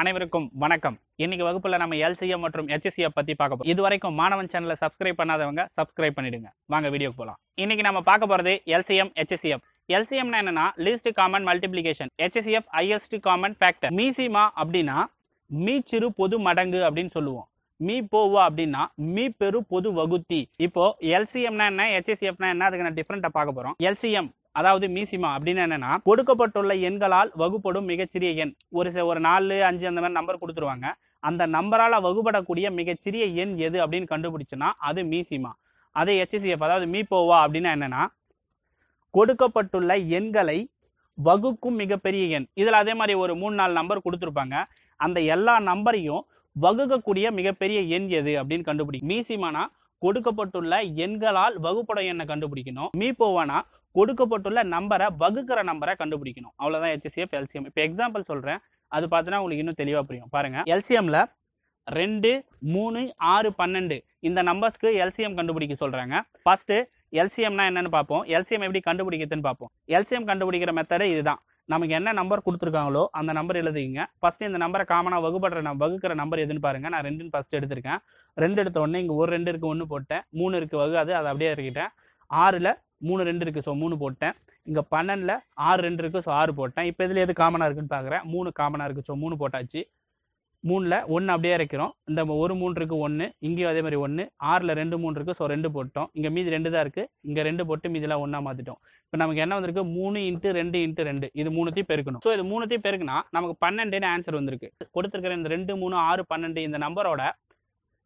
அனைவருக்கும் வணக்கம். இன்னைக்கு வகுப்புல நம்ம எல்சிஎம் மற்றும் HCF பத்தி பார்க்க போறோம். இது வரைக்கும் மாணவன் சேனலை சப்ஸ்கிரைப் பண்ணாதவங்க சப்ஸ்கிரைப் பண்ணிடுங்க. வாங்க வீடியோக்கு போகலாம் இன்னைக்கு நம்ம பார்க்க போறது எல்சிஎம் HCF எல்சிஎம்னா என்னன்னா least common multiplication HCF highest common factor மீசிமா அப்படின்னா மீச்சிறு பொது மடங்கு அப்படின்னு சொல்லுவோம். மீ போவா அப்படின்னா மீ பெரு பொது வகுத்தி. இப்போ எல்சிஎம்னா என்ன? ஹெச்சிசிஎஃப்னா என்ன? அதுக்கு நான் டிஃப்ரெண்டா பார்க்க போறோம். எல்சிஎம் அதாவது மீசிமா அப்படின்னு என்னன்னா கொடுக்கப்பட்டுள்ள எண்களால் வகுப்படும் மிகச்சிறிய எண். ஒரு ஒரு நாலு அஞ்சு அந்த மாதிரி நம்பர் கொடுத்துருவாங்க. அந்த நம்பரால வகுப்படக்கூடிய மிகச்சிறிய எண் எது அப்படின்னு கண்டுபிடிச்சுன்னா அது மீசிமா. அது ஹெச்சிசிஎஃப் அதாவது மீ போவா அப்படின்னா என்னன்னா கொடுக்கப்பட்டுள்ள எண்களை வகுக்கும் மிகப்பெரிய எண். இதில் அதே மாதிரி ஒரு மூணு நாலு நம்பர் கொடுத்துருப்பாங்க. அந்த எல்லா நம்பரையும் வகுக்கக்கூடிய மிகப்பெரிய எண் எது அப்படின்னு கண்டுபிடிக்கும் மீசிமானா கொடுக்கப்பட்டுள்ள எண்களால் வகுப்பட எண்ணை கண்டுபிடிக்கணும். மீ போவானா கொடுக்கப்பட்டுள்ள நம்பரை வகுக்கிற நம்பரை கண்டுபிடிக்கணும். அவ்வளோதான் ஹெச்சிஎஃப் எல்சிஎம் இப்போ எக்ஸாம்பிள் சொல்கிறேன் அது பார்த்தீங்கன்னா உங்களுக்கு இன்னும் தெளிவாக புரியும். பாருங்கள் எல்சிஎம்மில் ரெண்டு மூணு ஆறு பன்னெண்டு. இந்த நம்பர்ஸ்க்கு எல்சிஎம் கண்டுபிடிக்க சொல்கிறாங்க ஃபர்ஸ்ட்டு எல்சிஎம்னா என்னென்னு பார்ப்போம். எல்சிஎம் எப்படி கண்டுபிடிக்கிறதுன்னு பார்ப்போம். எல்சிஎம் கண்டுபிடிக்கிற மெத்தடு இதுதான். நமக்கு என்ன நம்பர் கொடுத்துருக்காங்களோ அந்த நம்பர் எழுதிங்க ஃபர்ஸ்ட் இந்த நம்பரை காமனாக வகுப்படுற நம் வகுக்கிற நம்பர் எதுன்னு பாருங்க. நான் ரெண்டுன்னு ஃபர்ஸ்ட் எடுத்திருக்கேன். ரெண்டு எடுத்த உடனே இங்கே ஒரு ரெண்டு இருக்கு ஒன்று போட்டேன். மூணு இருக்கு வகுது அதை அப்படியே இருக்கிட்டேன் ஆறில் மூணு ரெண்டு இருக்குது ஸோ மூணு போட்டேன். இங்கே பன்னெண்டில் ஆறு ரெண்டு இருக்குது ஸோ ஆறு போட்டேன். இப்போ இதில் எது காமனாக இருக்குன்னு பார்க்குறேன் மூணு காமனாக இருக்குது ஸோ மூணு போட்டாச்சு. மூணில் ஒன்று அப்படியே இறக்கிறோம். இந்த ஒரு மூணு இருக்குது ஒன்று இங்கேயும் அதே மாதிரி ஒன்று ஆறில் ரெண்டு மூணு இருக்குது ஸோ ரெண்டு போட்டோம். இங்கே மீதி ரெண்டு தான் இருக்குது இங்கே ரெண்டு போட்டு மீதிலாம் ஒன்றா மாற்றிட்டோம் இப்போ நமக்கு என்ன வந்திருக்கு? மூணு இன்ட்டு ரெண்டு இன்ட்டு ரெண்டு. இது மூணுத்தையும் பெருக்கணும். ஸோ இது மூணுத்தையும் பெருக்குனா நமக்கு பன்னெண்டுன்னு ஆன்சர் வந்திருக்கு. கொடுத்துருக்கிற இந்த ரெண்டு மூணு ஆறு பன்னெண்டு இந்த நம்பரோட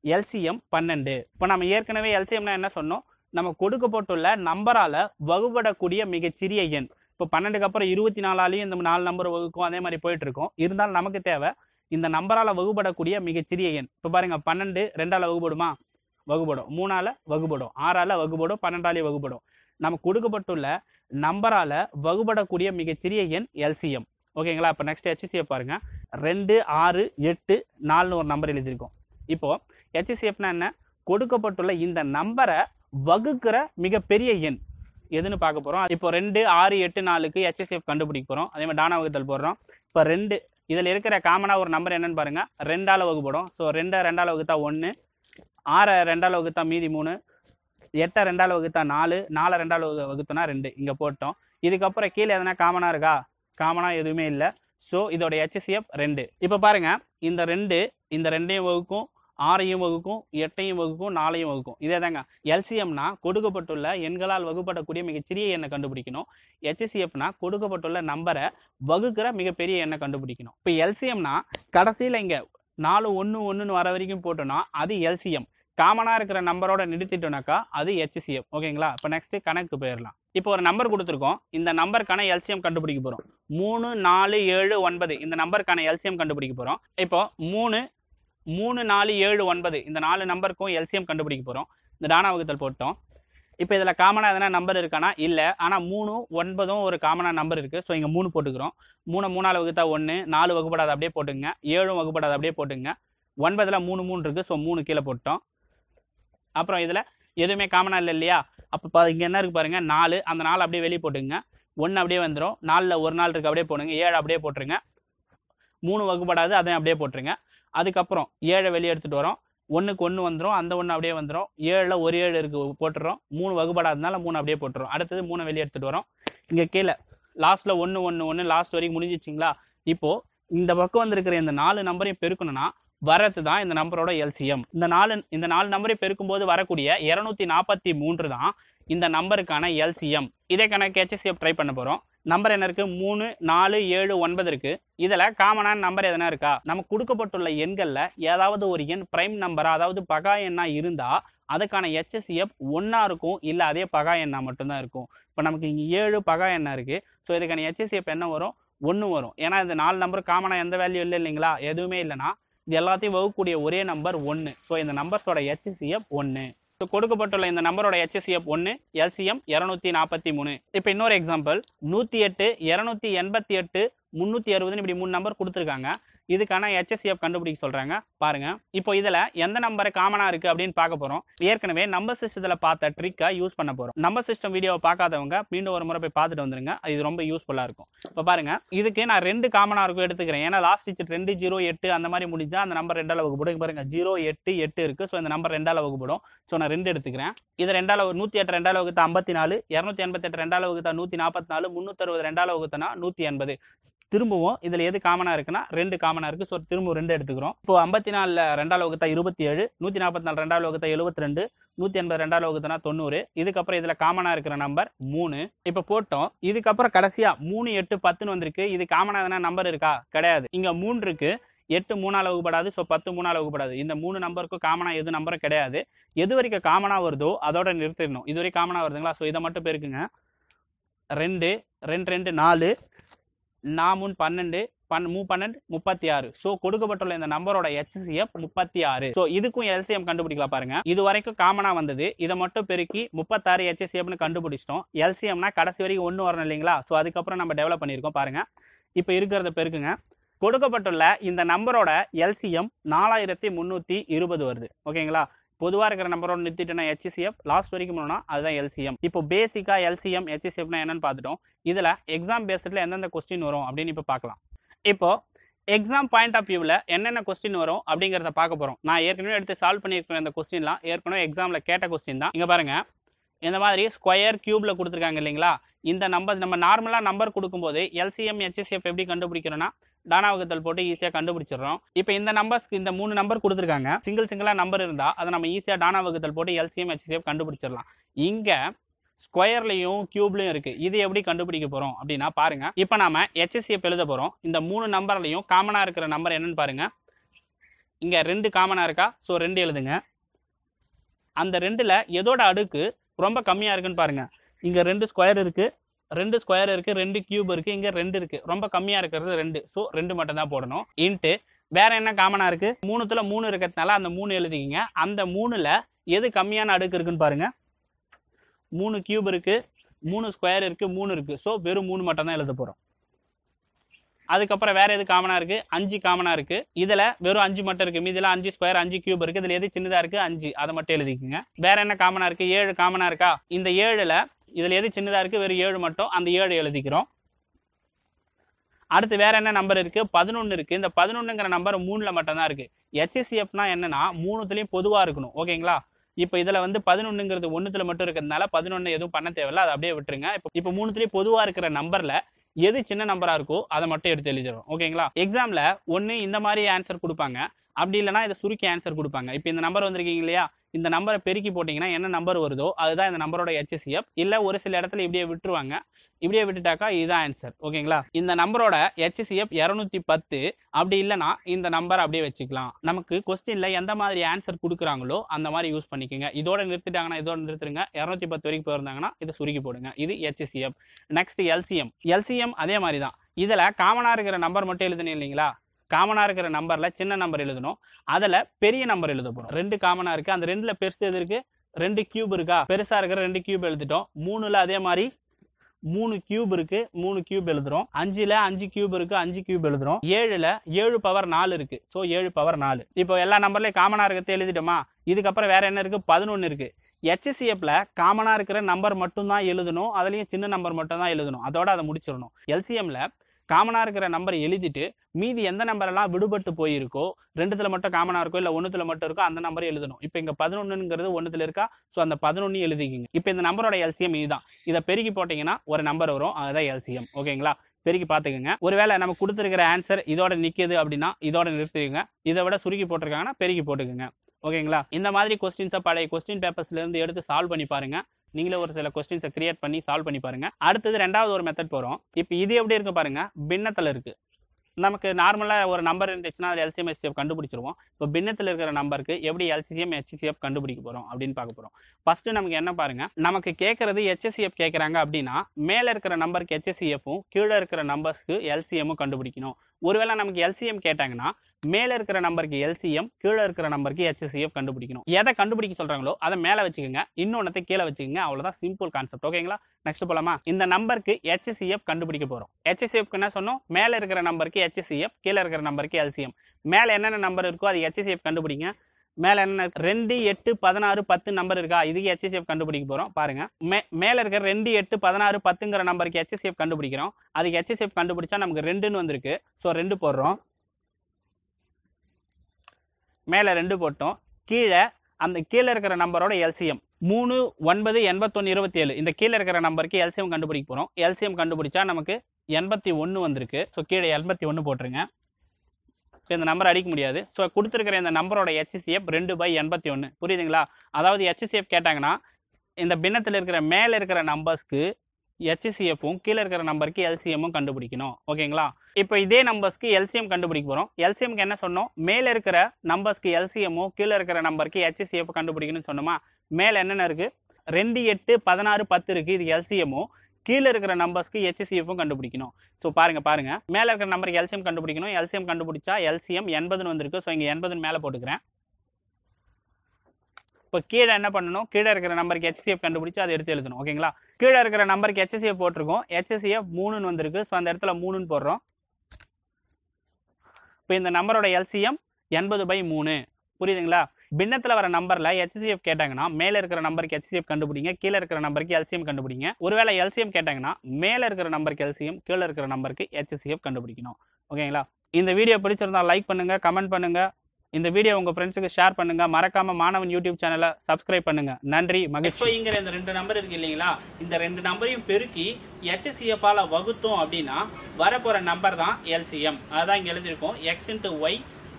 எல்சிஎம் பன்னெண்டு. இப்போ நம்ம ஏற்கனவே எல்சிஎம்னா என்ன சொன்னோம்? நம்ம கொடுக்கப்பட்டுள்ள நம்பரால வகுபடக்கூடிய மிகச்சிறிய எண். இப்போ பன்னெண்டுக்கு அப்புறம் இருபத்தி நாலாலையும் இந்த நாலு நம்பர் வகுக்கும் அதே மாதிரி போயிட்டு இருக்கும். இருந்தாலும் நமக்கு தேவை இந்த நம்பரால வகுபடக்கூடிய மிகச்சிறிய எண். இப்போ பாருங்க பன்னெண்டு ரெண்டால வகுபடுமா? வகுபடும். மூணால வகுபடும். ஆறால வகுபடும். பன்னெண்டாலே வகுபடும். நம்ம கொடுக்கப்பட்டுள்ள நம்பரால வகுபடக்கூடிய மிகச்சிறிய எண் எல்சிஎம் ஓகேங்களா? இப்போ நெக்ஸ்ட் ஹெச்சிசிஎஃப் பாருங்க. ரெண்டு ஆறு எட்டு நாலுன்னு ஒரு நம்பர் எழுதியிருக்கோம். இப்போ ஹெச்சிசிஎஃப்னா என்ன? கொடுக்கப்பட்டுள்ள இந்த நம்பரை வகுக்கிற மிகப்பெரிய எண். எதுன்னு பார்க்க போகிறோம் இப்போ ரெண்டு ஆறு எட்டு நாலுக்கு ஹெச்எஸ்எஃப் கண்டுபிடிக்க போகிறோம் அதே மாதிரி டானா வகுத்தல் போடுறோம். இப்போ ரெண்டு இதில் இருக்கிற காமனாக ஒரு நம்பர் என்னன்னு பாருங்கள் ரெண்டால் வகுப்படும். ஸோ ரெண்டை ரெண்டால் வகுத்தா ஒன்று ஆறை ரெண்டால் வகுத்தா மீதி மூணு எட்டை ரெண்டால் வகுத்தா நாலு நாலை ரெண்டால் வகு வகுத்தோன்னா ரெண்டு. இங்கே போட்டோம். இதுக்கப்புறம் கீழே எதனா காமனாக இருக்கா? காமனாக எதுவுமே இல்லை. ஸோ இதோட ஹெச்எஸ்எஃப் ரெண்டு. இப்போ பாருங்க. இந்த ரெண்டு இந்த ரெண்டையும் வகுக்கும். ஆறையும் வகுக்கும் எட்டையும் வகுக்கும் நாலையும் வகுக்கும். இதே தாங்க. எல்சிஎம்னா கொடுக்கப்பட்டுள்ள எண்களால் வகுப்படக்கூடிய மிகச்சிறிய எண்ணை கண்டுபிடிக்கணும். ஹெச்சிசிஎஃப்னா கொடுக்கப்பட்டுள்ள நம்பரை வகுக்கிற மிகப்பெரிய எண்ணை கண்டுபிடிக்கணும். இப்போ எல்சிஎம்னா கடைசியில் இங்கே நாலு ஒன்று ஒன்றுன்னு வர வரைக்கும் போட்டோன்னா அது எல்சிஎம் காமனாக இருக்கிற நம்பரோட நிறுத்திட்டோம்னாக்கா அது ஹெச்சிசிஎஃப் ஓகேங்களா? இப்போ நெக்ஸ்ட் கணக்கு போயிடலாம். இப்போ ஒரு நம்பர் கொடுத்துருக்கோம். இந்த நம்பருக்கான எல்சிஎம் கண்டுபிடிக்க போகிறோம் மூணு நாலு ஏழு ஒன்பது. இந்த நம்பருக்கான எல்சிஎம் கண்டுபிடிக்க போகிறோம் இப்போ மூணு மூணு நாலு ஏழு ஒன்பது. இந்த நாலு நம்பருக்கும் எல்சிஎம் கண்டுபிடிக்க போகிறோம் இந்த டானா வகுத்தல் போட்டோம். இப்போ இதில் காமனாக எதனா நம்பர் இருக்கானா? இல்லை. ஆனால் மூணு ஒன்பதும் ஒரு காமனாக நம்பர் இருக்குது ஸோ இங்கே மூணு போட்டுக்கிறோம். மூணு மூணால் வகுத்தா ஒன்று நாலு வகுப்படாத அப்படியே போட்டுங்க. ஏழும் வகுப்படாத அப்படியே போட்டுங்க. ஒன்பதில் மூணு மூணு இருக்குது ஸோ மூணு கீழே போட்டோம். அப்புறம் இதில் எதுவுமே காமனாக இல்லை இல்லையா? அப்போ இங்கே என்ன இருக்குது பாருங்கள் நாலு. அந்த நாலு அப்படியே வெளியே போட்டுங்க. ஒன்று அப்படியே வந்துடும் நாலில் ஒரு நாள் இருக்குது அப்படியே போடுங்க. ஏழு அப்படியே போட்டுருங்க. மூணு வகுப்படாது. அதையும் அப்படியே போட்டுருங்க. அதுக்கப்புறம் ஏழை வெளியே எடுத்துகிட்டு வரோம். ஒன்றுக்கு ஒன்று வந்துடும் அந்த ஒன்று அப்படியே வந்துடும் ஏழில் ஒரு ஏழு இருக்கு போட்டுறோம். மூணு வகுபடாததுனால மூணு அப்படியே போட்டுரும் அடுத்தது மூணு வெளியே எடுத்துகிட்டு வரோம். இங்கே கீழே லாஸ்ட்டில் ஒன்று ஒன்று ஒன்று லாஸ்ட் வரைக்கும் முடிஞ்சிச்சிங்களா? இப்போது இந்த பக்கம் வந்திருக்கிற இந்த நாலு நம்பரையும் பெருக்கணும்னா வரது தான் இந்த நம்பரோட எல்சிஎம் இந்த நாலு இந்த நாலு நம்பரை பெருக்கும்போது வரக்கூடிய இரநூத்தி நாற்பத்தி மூன்று தான் இந்த நம்பருக்கான எல்சிஎம் இதே கணக்கு ஹெச்எஸ்எஃப் ட்ரை பண்ண போகிறோம் நம்பர் என்ன இருக்கு? மூணு நாலு ஏழு ஒன்பது இருக்கு. இதுல காமனான நம்பர் எதனா இருக்கா? நமக்கு கொடுக்கப்பட்டுள்ள எண்கள்ல ஏதாவது ஒரு எண் பிரைம் நம்பரா அதாவது பகா எண்ணா இருந்தா அதுக்கான ஹெச்எஸ்எஃப் ஒன்னா இருக்கும். இல்ல அதே பகா எண்ணா மட்டும்தான் இருக்கும். இப்போ நமக்கு இங்க ஏழு பகா எண்ணா இருக்கு. ஸோ இதுக்கான ஹெச்எஸ்எஃப் என்ன வரும்? ஒன்று வரும். ஏன்னா இந்த நாலு நம்பர் காமனா எந்த வேல்யூ இல்லை இல்லைங்களா? எதுவுமே இல்லைன்னா இது எல்லாத்தையும் வகுக்கக்கூடிய ஒரே நம்பர் ஒன்று ஸோ இந்த நம்பர்ஸோட ஹெச்எஸ்எஃப் ஒன்று கொடுக்கப்பட்டுள்ள இந்த நம்பரோட ஹெச்எஸ்எஃப் ஒன்று எல்சிஎம் இரநூத்தி நாற்பத்தி மூணு. இப்போ இன்னொரு எக்ஸாம்பிள் நூற்றி எட்டு இரநூத்தி எண்பத்தி எட்டு முந்நூற்றி அறுபதுன்னு இப்படி மூணு நம்பர் கொடுத்துருக்காங்க. இதுக்கான ஹெச்எஸ்சிஎஃப் கண்டுபிடிக்க சொல்கிறாங்க பாருங்கள் இப்போ இதில் எந்த நம்பர் காமனாக இருக்குது அப்படின்னு பார்க்க போகிறோம் ஏற்கனவே நம்பர் சிஸ்டத்தில் பார்த்த ட்ரிக்கை யூஸ் பண்ண போகிறோம் நம்பர் சிஸ்டம் வீடியோவை பார்க்காதவங்க மீண்டும் ஒரு முறை போய் பார்த்துட்டு வந்துருங்க. இது ரொம்ப யூஸ்ஃபுல்லாக இருக்கும். இப்போ பாருங்கள் இதுக்கு நான் ரெண்டு காமனாக இருக்கும் எடுத்துக்கிறேன். ஏன்னா லாஸ்ட் டிஜிட் ரெண்டு ஜீரோ எட்டு அந்த மாதிரி முடிஞ்சால் அந்த நம்பர் ரெண்டால வகுப்படும் போடுங்க பாருங்கள் ஜீரோ எட்டு எட்டு இருக்குது ஸோ இந்த நம்பர் ரெண்டால வகுப்படும் ஸோ நான் ரெண்டு எடுத்துக்கிறேன். இது ரெண்டால நூற்றி எட்டு ரெண்டால் வகுத்தா ஐம்பத்தி நாலு. இரநூத்தி எண்பத்தி எட்டு ரெண்டால வகுத்தா நூற்றி நாற்பத்தி நாலு. முந்நூற்றறுபது அறுபது ரெண்டால வகுத்தனா நூற்றி எண்பது. திரும்பவும் இதில் எது காமனாக இருக்குன்னா ரெண்டு காமனாக இருக்குது ஸோ திரும்பவும் ரெண்டு எடுத்துக்கிறோம். இப்போ ஐம்பத்தி நாலில் ரெண்டாவது வகுத்தா இருபத்தி ஏழு நூற்றி நாற்பத்தி நாலு ரெண்டாவது வகுத்தா எழுபத்தி ரெண்டு நூற்றி எண்பது ரெண்டாவது வகுத்தனா தொண்ணூறு. இதுக்கப்புறம் இதில் காமனாக இருக்கிற நம்பர் மூணு. இப்போ போட்டோம். இதுக்கப்புறம் கடைசியாக மூணு எட்டு பத்துன்னு வந்திருக்கு. இது காமனாக எதனா நம்பர் இருக்கா? கிடையாது. இங்கே மூணு இருக்குது எட்டு மூணால் வகுப்படாது. ஸோ பத்து மூணால் வகுப்படாது. இந்த மூணு நம்பருக்கும் காமனாக எது நம்பரும் கிடையாது. எது வரைக்கும் காமனாக வருதோ அதோட நிறுத்திடணும். இது வரைக்கும் காமனாக வருதுங்களா? ஸோ இதை மட்டும் பேருக்குங்க. ரெண்டு ரெண்டு ரெண்டு நாலு. நாமூன் பன்னெண்டு பன் மூ பன்னெண்டு முப்பத்தி ஆறு. ஸோ கொடுக்கப்பட்டுள்ள இந்த நம்பரோட HCF முப்பத்தி ஆறு. ஸோ இதுக்கும் எல்சிஎம் கண்டுபிடிக்கலாம் பாருங்க. இது வரைக்கும் காமனாக வந்தது. இதை மட்டும் பெருக்கி முப்பத்தாறு HCFனு கண்டுபிடிச்சிட்டோம். எல்சிஎம்னா கடைசி வரைக்கும் ஒன்று வரணும் இல்லைங்களா? ஸோ அதுக்கப்புறம் நம்ம டெவலப் பண்ணியிருக்கோம் பாருங்க. இப்போ இருக்கிறத பெருக்குங்க. கொடுக்கப்பட்டுள்ள இந்த நம்பரோட எல்சிஎம் நாலாயிரத்தி முந்நூற்றி இருபது வருது. ஓகேங்களா பொதுவாக இருக்கிற நம்பரோட நிறுத்திட்டோம்னா ஹெச்சிசிஎஃப் லாஸ்ட் வரைக்கும் போனோம்னா அதுதான் எல்சிஎம் இப்போ பேசிக்காக எல்சிஎம் ஹெச்சிசிஎஃப்னா என்னன்னு பார்த்துட்டோம். இதில் எக்ஸாம் பேஸ்டில் எந்தெந்த கொஸ்டின் வரும் அப்படின்னு இப்போ பார்க்கலாம். இப்போ எக்ஸாம் பாயிண்ட் ஆஃப் வியூவில் என்னென்ன கொஸ்டின் வரும் அப்படிங்கிறத பார்க்க போகிறோம் நான் ஏற்கனவே எடுத்து சால்வ் பண்ணியிருக்கிற இந்த கொஸ்டின்லாம் ஏற்கனவே எக்ஸாமில் கேட்ட கொஸ்டின் தான். இங்கே பாருங்கள் இந்த மாதிரி ஸ்கொயர் கியூப்ல கொடுத்துருக்காங்க இல்லைங்களா? இந்த நம்பர் நம்ம நார்மலாக நம்பர் கொடுக்கும்போது எல்சிஎம் ஹெச்எஸ்எஃப் எப்படி கண்டுபிடிக்கிறோன்னா டானா வகுத்தல் போட்டு ஈஸியாக கண்டுபிடிச்சிடுறோம். இப்போ இந்த நம்பர்ஸ்க்கு இந்த மூணு நம்பர் கொடுத்துருக்காங்க. சிங்கிள் சிங்கிளாக நம்பர் இருந்தால் அதை நம்ம ஈஸியாக டானா வகுத்தல் போட்டு எல்சிஎம் HCF கண்டுபிடிச்சிடலாம். இங்கே ஸ்கொயர்லையும் கியூப்லையும் இருக்குது இது எப்படி கண்டுபிடிக்க போகிறோம் அப்படின்னா பாருங்கள் இப்போ நாம HCF எழுத போகிறோம் இந்த மூணு நம்பர்லையும் காமனாக இருக்கிற நம்பர் என்னன்னு பாருங்கள் இங்கே ரெண்டு காமனாக இருக்கா? ஸோ ரெண்டு எழுதுங்க. அந்த ரெண்டில் எதோட அடுக்கு ரொம்ப கம்மியாக இருக்குன்னு பாருங்கள் இங்கே ரெண்டு ஸ்கொயர் இருக்குது ரெண்டு ஸ்கொயர் இருக்குது ரெண்டு கியூப் இருக்குது இங்கே ரெண்டு இருக்குது ரொம்ப கம்மியாக இருக்கிறது ரெண்டு. ஸோ ரெண்டு மட்டும் தான் போடணும். இன்ட்டு வேறு என்ன காமனாக இருக்குது மூணுத்துல மூணு இருக்கிறதுனால அந்த மூணு எழுதிக்கிங்க. அந்த மூணில் எது கம்மியான அடுக்கு இருக்குன்னு பாருங்கள் மூணு கியூப் இருக்குது மூணு ஸ்கொயர் இருக்குது மூணு இருக்குது ஸோ வெறும் மூணு மட்டும் தான் எழுத போகிறோம் அதுக்கப்புறம் வேறு எது காமனாக இருக்குது அஞ்சு காமனாக இருக்குது இதில் வெறும் அஞ்சு மட்டும் இருக்குது மீதில் அஞ்சு ஸ்கொயர் அஞ்சு கியூப் இருக்குது இதில் எது சின்னதாக இருக்குது அஞ்சு. அதை மட்டும் எழுதிக்கோங்க. வேறு என்ன காமனாக இருக்குது ஏழு காமனாக இருக்கா? இந்த ஏழில் இதில் எது சின்னதாக இருக்குது வெறும் ஏழு மட்டும். அந்த ஏழு எழுதிக்கிறோம். அடுத்து வேற என்ன நம்பர் இருக்குது பதினொன்று இருக்குது இந்த பதினொன்னுங்கிற நம்பர் மூணில் மட்டும்தான் இருக்குது ஹெச்சிசிஎஃப்னா என்னென்னா என்னன்னா பொதுவாக இருக்கணும். ஓகேங்களா இப்போ இதில் வந்து பதினொன்னுங்கிறது ஒன்றுத்தில் மட்டும் இருக்கிறதுனால பதினொன்று எதுவும் பண்ண தேவையில்ல. அதை அப்படியே விட்டுருங்க. இப்போ இப்போ மூணுத்துலேயும் பொதுவாக இருக்கிற நம்பரில் எது சின்ன நம்பராக இருக்கோ அதை மட்டும் எடுத்து எழுதிடும் ஓகேங்களா எக்ஸாமில் ஒன்று இந்த மாதிரி ஆன்சர் கொடுப்பாங்க. அப்படி இல்லைன்னா இதை சுருக்கி ஆன்சர் கொடுப்பாங்க. இப்போ இந்த நம்பர் வந்திருக்கீங்க இல்லையா? இந்த நம்பரை பெருக்கி போட்டிங்கன்னா என்ன நம்பர் வருதோ அதுதான் இந்த நம்பரோட ஹெச்சிஎஃப் இல்லை ஒரு சில இடத்துல இப்படியே விட்டுருவாங்க. இப்படியே விட்டுட்டாக்கா இதுதான் ஆன்சர் ஓகேங்களா? இந்த நம்பரோட ஹெச்சிஎஃப் இரநூத்தி பத்து. அப்படி இல்லைன்னா இந்த நம்பர் அப்படியே வச்சுக்கலாம். நமக்கு கொஸ்டின்ல எந்த மாதிரி ஆன்சர் கொடுக்குறாங்களோ அந்த மாதிரி யூஸ் பண்ணிக்கோங்க. இதோட நிறுத்திட்டாங்கன்னா இதோட நிறுத்துருங்க. இரநூத்தி பத்து வரைக்கும் போயிருந்தாங்கன்னா இதை சுருக்கி போடுங்க. இது ஹெச்சிஎஃப் நெக்ஸ்ட் எல்சிஎம் எல்சிஎம் அதே மாதிரி தான் இதில் காமனாக இருக்கிற நம்பர் மட்டும் எழுதுனீங்க இல்லைங்களா? காமனாக இருக்கிற நம்பரில் சின்ன நம்பர் எழுதணும். அதில் பெரிய நம்பர் எழுத போகிறோம் ரெண்டு காமனாக இருக்குது அந்த ரெண்டில் பெருசு எது இருக்குது ரெண்டு கியூப் இருக்கா? பெருசாக இருக்கிற ரெண்டு கியூப் எழுதிட்டோம். மூணில் அதே மாதிரி மூணு கியூப் இருக்கு. மூணு கியூப் எழுதுறோம். அஞ்சுல அஞ்சு கியூப் இருக்கு. அஞ்சு கியூப் எழுதுறோம். ஏழுல ஏழு பவர் நாலு இருக்கு. ஸோ ஏழு பவர் நாலு. இப்போ எல்லா நம்பர்லயும் காமனா இருக்கிறத எழுதிட்டோமா? இதுக்கப்புறம் வேற என்ன இருக்கு? பதினொன்று இருக்கு. ஹெச்சிஎஃப்ல காமனா இருக்கிற நம்பர் மட்டும் தான் எழுதணும். அதுலயும் சின்ன நம்பர் மட்டும் தான் எழுதணும். அதோட அதை முடிச்சிடணும். எல்சிஎம்ல காமனா இருக்கிற நம்பரை எழுதிட்டு மீதி எந்த நம்பரெல்லாம் விடுபட்டு போயிருக்கோ ரெண்டுத்தில் மட்டும் காமனா இருக்கோ இல்லை ஒன்றுத்தில் மட்டும் இருக்கோ அந்த நம்பரை எழுதணும். இப்போ இங்கே பதினொன்னுங்கிறது ஒன்றுத்தில் இருக்கா? ஸோ அந்த பதினொன்று எழுதிக்கிங்க. இப்போ இந்த நம்பரோட எல்சிஎம் இதுதான். இதை பெருக்கி போட்டிங்கன்னா ஒரு நம்பர் வரும். அதுதான் எல்சிஎம் ஓகேங்களா பெருக்கி பார்த்துக்கோங்க. ஒருவேளை நம்ம கொடுத்துருக்கிற ஆன்சர் இதோட நிற்கிது அப்படின்னா இதோட நிறுத்திடுங்க. இதை விட சுருக்கி போட்டிருக்காங்கன்னா பெருக்கி போட்டுக்கோங்க. ஓகேங்களா இந்த மாதிரி கொஸ்டின்ஸை பழைய கொஸ்டின் பேப்பர்ஸ்லேருந்து எடுத்து சால்வ் பண்ணி பாருங்கள் நீங்களே ஒரு சில கொஸ்டின்ஸை கிரியேட் பண்ணி சால்வ் பண்ணி பாருங்க. அடுத்தது ரெண்டாவது ஒரு மெத்தட் போகிறோம் இப்போ இது எப்படி இருக்கு பாருங்க. பின்னத்தில் இருக்கு. நமக்கு நார்மலாக ஒரு நம்பர் இருந்துச்சுன்னா அது எல்சிஎம் எஸ்சிஎஃப் கண்டுபிடிச்சிருவோம். இப்போ பின்னத்தில் இருக்கிற நம்பருக்கு எப்படி எல்சிஎம் ஹெச்சிசிஎஃப் கண்டுபிடிக்க போகிறோம் அப்படின்னு பார்க்க போகிறோம் ஃபஸ்ட்டு நமக்கு என்ன பாருங்க நமக்கு கேட்கறது ஹெச்எஸ்சிஎஃப் கேட்குறாங்க அப்படின்னா மேலே இருக்கிற நம்பருக்கு ஹெச்எஸ்சிஎஃப்பும் கீழே இருக்கிற நம்பர்ஸ்க்கு எல்சிஎம்மும் கண்டுபிடிக்கணும். ஒருவேளை நமக்கு எல்சிஎம் கேட்டாங்கன்னா மேலே இருக்கிற நம்பருக்கு எல்சிஎம் கீழே இருக்கிற நம்பருக்கு ஹெச்எஸ்சிஎஃப் கண்டுபிடிக்கணும். எதை கண்டுபிடிக்க சொல்கிறாங்களோ அதை மேலே வச்சுக்கோங்க. இன்னொன்றத்தை கீழே வச்சுக்கோங்க. அவ்வளோதான் சிம்பிள் கான்செப்ட் ஓகேங்களா நெக்ஸ்ட் போலாமா? இந்த நம்பருக்கு ஹெச்சிஎஃப் கண்டுபிடிக்க போறோம். ஹெச்சிஎஃப்க்கு என்ன சொன்னோம்? மேலே இருக்கிற நம்பருக்கு ஹெச்சிஎஃப் கீழே இருக்கிற நம்பருக்கு எல்சிஎம் மேலே என்னென்ன நம்பர் இருக்கோ அது ஹெச்சிஎஃப் கண்டுபிடிங்க. மேலே என்ன ரெண்டு எட்டு பதினாறு பத்து நம்பர் இருக்கா? இதுக்கு ஹெச்சிஎஃப் கண்டுபிடிக்க போகிறோம் பாருங்க. மே மேலே இருக்கிற ரெண்டு எட்டு பதினாறு பத்துங்கிற நம்பருக்கு ஹெச்சிஎஃப் கண்டுபிடிக்கிறோம். அதுக்கு ஹெச்சிஎஃப் கண்டுபிடிச்சா நமக்கு ரெண்டுன்னு வந்திருக்கு. ஸோ ரெண்டு போடுறோம். மேலே ரெண்டு போட்டோம். கீழே அந்த கீழே இருக்கிற நம்பரோட எல்சிஎம் மூணு ஒன்பது எண்பத்தொன்று இருபத்தி ஏழு இந்த கீழே இருக்கிற நம்பருக்கு எல்சிஎம் கண்டுபிடிக்க போகிறோம் எல்சிஎம் கண்டுபிடிச்சா நமக்கு எண்பத்தி ஒன்று வந்திருக்கு. ஸோ கீழே எண்பத்தி ஒன்று போட்டுருங்க. ஸோ இந்த நம்பர் அடிக்க முடியாது. ஸோ கொடுத்துருக்கிற இந்த நம்பரோட ஹெச்சிசிஎஃப் ரெண்டு பை எண்பத்தி ஒன்று புரியுதுங்களா? அதாவது ஹெச்சிசிஎஃப் கேட்டாங்கன்னா இந்த பின்னத்தில் இருக்கிற மேலே இருக்கிற நம்பர்ஸ்க்கு ஹெச்சிசிஎஃப்பும் கீழே இருக்கிற நம்பருக்கு எல்சிஎம்மும் கண்டுபிடிக்கணும். ஓகேங்களா? இப்போ இதே நம்பர்ஸ்க்கு எல்சிஎம் கண்டுபிடிக்க போகிறோம் எல்சிஎம்க்கு என்ன சொன்னோம்? மேலே இருக்கிற நம்பர்ஸ்க்கு எல்சிஎம்மும் கீழே இருக்கிற நம்பருக்கு ஹெச்சிசிஎஃப் கண்டுபிடிக்கணும்னு சொன்னோமா? மேலே என்னென்ன இருக்குது ரெண்டு எட்டு பதினாறு பத்து இருக்குது இது எல்சிஎம்மும் கீழே இருக்கிற நம்பர்ஸ்க்கு ஹெச்சிசிஎஃப்பும் கண்டுபிடிக்கணும். ஸோ பாருங்க பாருங்க. மேலே இருக்கிற நம்பருக்கு எல்சிஎம் கண்டுபிடிக்கணும். எல்சிஎம் கண்டுபிடிச்சா எல்சிஎம் எண்பதுன்னு வந்திருக்கு. ஸோ இங்கே எண்பதுன்னு மேலே போட்டுக்கிறேன். இப்போ கீழே என்ன பண்ணணும்? கீழே இருக்கிற நம்பருக்கு ஹெச்சிஎஃப் கண்டுபிடிச்சி அதை எடுத்து எழுதணும். ஓகேங்களா? கீழே இருக்கிற நம்பருக்கு ஹெச்சிஎஃப் போட்டிருக்கோம். ஹெச்சிஎஃப் மூணுன்னு வந்திருக்கு. ஸோ அந்த இடத்துல மூணுன்னு போடுறோம். இப்போ இந்த நம்பரோட எல்சிஎம் எண்பது பை மூணு. புரியுதுங்களா? பின்னத்தில் வர நம்பரில் ஹெச்சிஎஃப் கேட்டாங்கன்னா மேலே இருக்கிற நம்பருக்கு ஹெச்சிஎஃப் கண்டுபிடிங்க. கீழே இருக்கிற நம்பருக்கு எல்சிஎம் கண்டுபிடிங்க. ஒருவேளை எல்சிஎம் கேட்டாங்கன்னா மேலே இருக்கிற நம்பருக்கு எல்சிஎம் கீழே இருக்கிற நம்பருக்கு ஹெச்சிஎஃப் கண்டுபிடிக்கணும். ஓகேங்களா? இந்த வீடியோ பிடிச்சிருந்தா லைக் பண்ணுங்கள் கமெண்ட் பண்ணுங்கள் இந்த வீடியோ உங்க ஃப்ரெண்ட்ஸுக்கு ஷேர் பண்ணுங்க. மறக்காம மாணவன் யூடியூப் சேனலை சப்ஸ்கிரைப் பண்ணுங்க. நன்றி மகிழ்ச்சிங்கிற இந்த ரெண்டு நம்பர் இருக்கு இல்லைங்களா? இந்த ரெண்டு நம்பரையும் பெருக்கி HCF வகுத்தோம் அப்படின்னா வரப்போற நம்பர் தான் எல்சிஎம் அதான் இங்க எழுதியிருக்கோம். X into Y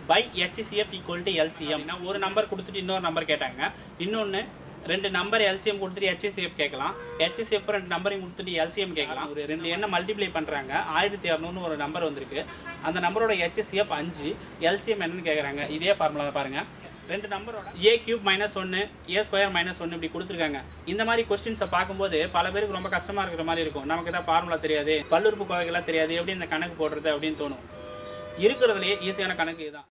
by HCF equal to LCM ஒரு நம்பர் கொடுத்துட்டு இன்னொரு நம்பர் கேட்டாங்க. இன்னொன்று ரெண்டு நம்பர் எல்சிஎம் கொடுத்துட்டு ஹெச்சிசிஎஃப் கேட்கலாம். ஹெச்சிசிஎஃப் ரெண்டு நம்பரையும் கொடுத்துட்டு எல்சிஎம் கேட்கலாம். ஒரு ரெண்டு எண்ணை மல்டிப்ளை பண்ணுறாங்க ஆயிரத்தி இரநூறுன்னு ஒரு நம்பர் வந்திருக்கு. அந்த நம்பரோட ஹெச்சிசிஎஃப் அஞ்சு எல்சிஎம் என்னன்னு கேட்குறாங்க இதே ஃபார்முலா பாருங்க. ரெண்டு நம்பரோட ஏ கியூப் மைனஸ் ஒன்று ஏ ஸ்கொயர் மைனஸ் ஒன்று இப்படி கொடுத்துருக்காங்க. இந்த மாதிரி கொஸ்டின்ஸை பார்க்கும்போது பல பேருக்கு ரொம்ப கஷ்டமாக இருக்கிற மாதிரி இருக்கும். நமக்கு தான் ஃபார்முலா தெரியாது. பல்லுறுப்பு கோவைகளாக தெரியாது. எப்படி இந்த கணக்கு போடுறது அப்படின்னு தோணும். இருக்கிறதுலையே ஈஸியான கணக்கு இதுதான்.